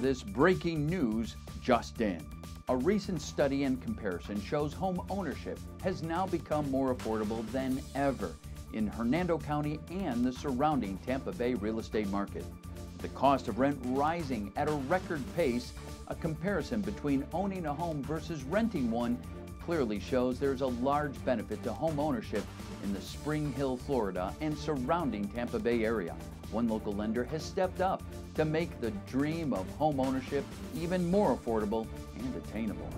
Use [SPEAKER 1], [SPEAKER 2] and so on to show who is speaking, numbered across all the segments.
[SPEAKER 1] This breaking news just in. A recent study and comparison shows home ownership has now become more affordable than ever in Hernando County and the surrounding Tampa Bay real estate market. The cost of rent rising at a record pace, a comparison between owning a home versus renting one clearly shows there's a large benefit to home ownership in the Spring Hill, Florida and surrounding Tampa Bay area. One local lender has stepped up to make the dream of home ownership even more affordable and attainable.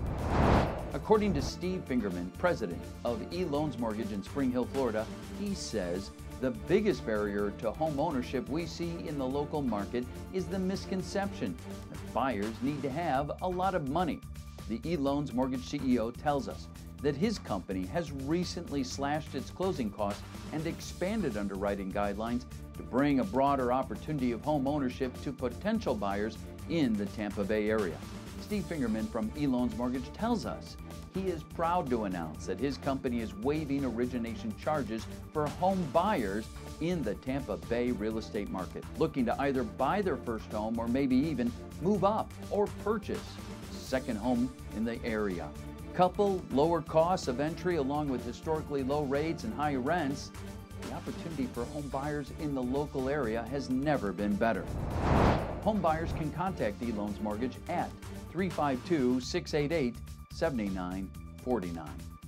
[SPEAKER 1] According to Steve Fingerman, president of eLoans Mortgage in Spring Hill, Florida, he says the biggest barrier to home ownership we see in the local market is the misconception that buyers need to have a lot of money. The eLoans Mortgage CEO tells us that his company has recently slashed its closing costs and expanded underwriting guidelines to bring a broader opportunity of home ownership to potential buyers in the Tampa Bay area. Steve Fingerman from eLoans Mortgage tells us he is proud to announce that his company is waiving origination charges for home buyers in the Tampa Bay real estate market, looking to either buy their first home or maybe even move up or purchase second home in the area. Couple lower costs of entry along with historically low rates and high rents, the opportunity for home buyers in the local area has never been better. Home buyers can contact eLoans Mortgage at 352 688 7949.